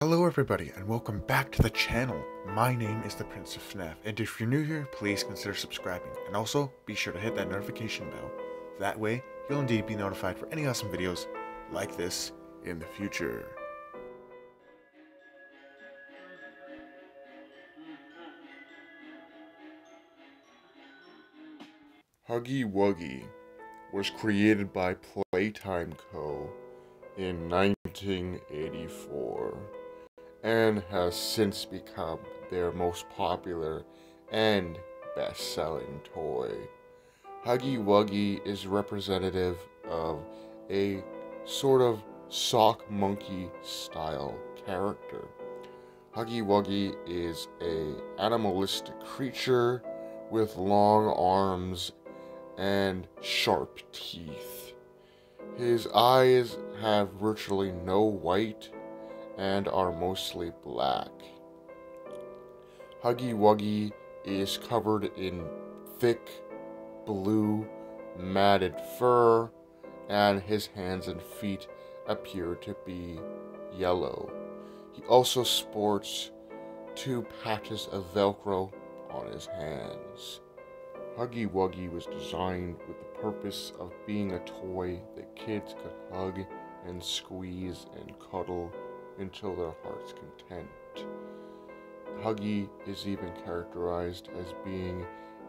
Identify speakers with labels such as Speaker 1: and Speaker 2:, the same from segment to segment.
Speaker 1: Hello everybody and welcome back to the channel. My name is the Prince of FNAF and if you're new here, please consider subscribing and also be sure to hit that notification bell. That way, you'll indeed be notified for any awesome videos like this in the future. Huggy Wuggy was created by Playtime Co. in 1984 and has since become their most popular and best selling toy. Huggy Wuggy is representative of a sort of sock monkey style character. Huggy Wuggy is a animalistic creature with long arms and sharp teeth. His eyes have virtually no white and are mostly black. Huggy Wuggy is covered in thick blue matted fur and his hands and feet appear to be yellow. He also sports two patches of velcro on his hands. Huggy Wuggy was designed with the purpose of being a toy that kids could hug and squeeze and cuddle until their heart's content. Huggy is even characterized as being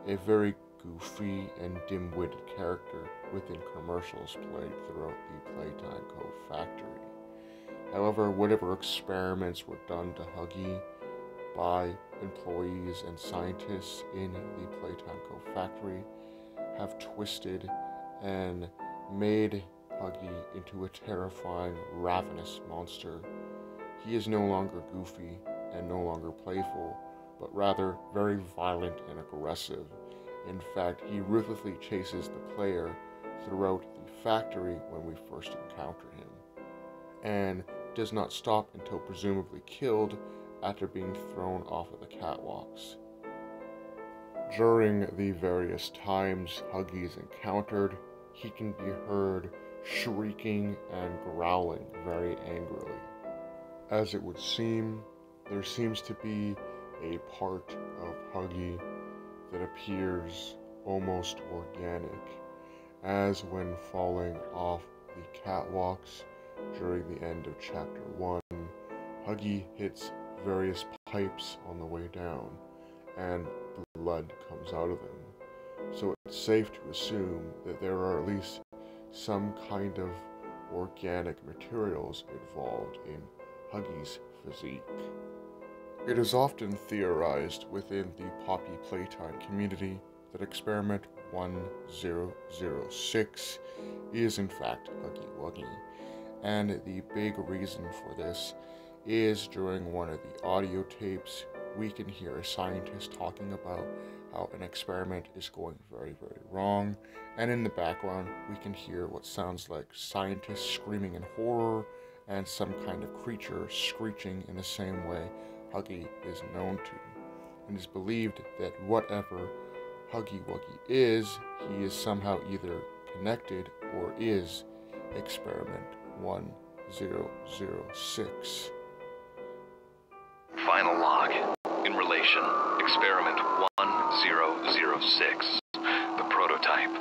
Speaker 1: a very goofy and dim-witted character within commercials played throughout the Playtime Co. factory. However, whatever experiments were done to Huggy by employees and scientists in the Playtime Co. factory have twisted and made Huggy into a terrifying, ravenous monster. He is no longer goofy and no longer playful, but rather very violent and aggressive. In fact, he ruthlessly chases the player throughout the factory when we first encounter him, and does not stop until presumably killed after being thrown off of the catwalks. During the various times Huggy is encountered, he can be heard shrieking and growling very angrily. As it would seem, there seems to be a part of Huggy that appears almost organic, as when falling off the catwalks during the end of chapter 1, Huggy hits various pipes on the way down, and blood comes out of them. So it's safe to assume that there are at least some kind of organic materials involved in Huggy's physique. It is often theorized within the Poppy Playtime community that experiment 1006 is in fact Huggy Wuggy, and the big reason for this is during one of the audio tapes, we can hear a scientist talking about how an experiment is going very, very wrong, and in the background, we can hear what sounds like scientists screaming in horror and some kind of creature screeching in the same way Huggy is known to. And is believed that whatever Huggy Wuggy is, he is somehow either connected or is Experiment 1006.
Speaker 2: Final log. In relation, Experiment 1006. The prototype.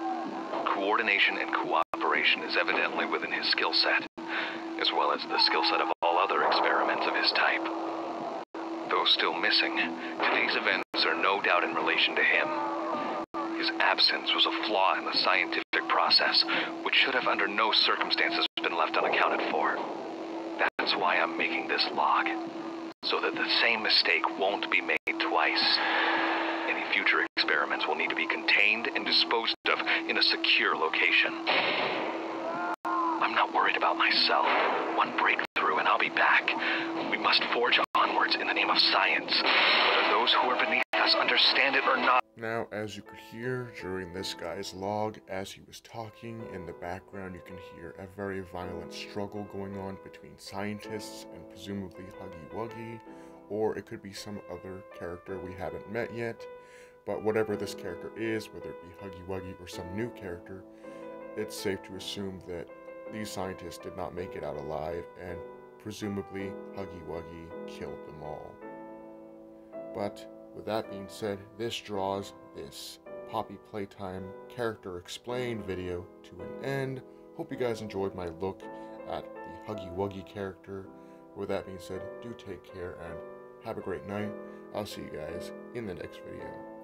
Speaker 2: Coordination and cooperation is evidently within his skill set, as well as the skill set of all other experiments of his type. Though still missing, today's events are no doubt in relation to him. His absence was a flaw in the scientific process, which should have under no circumstances been left unaccounted for. That's why I'm making this log so that the same mistake won't be made twice. Any future experiments will need to be contained and disposed of in a secure location. About myself. One breakthrough and I'll be back. We must forge onwards in the name of science, whether those who are beneath us understand it or not.
Speaker 1: Now, as you could hear during this guy's log, as he was talking, in the background you can hear a very violent struggle going on between scientists and presumably Huggy Wuggy, or it could be some other character we haven't met yet. But whatever this character is, whether it be Huggy Wuggy or some new character, it's safe to assume that these scientists did not make it out alive and presumably Huggy Wuggy killed them all. But with that being said, this draws this Poppy Playtime character explained video to an end. Hope you guys enjoyed my look at the Huggy Wuggy character. With that being said, do take care and have a great night. I'll see you guys in the next video.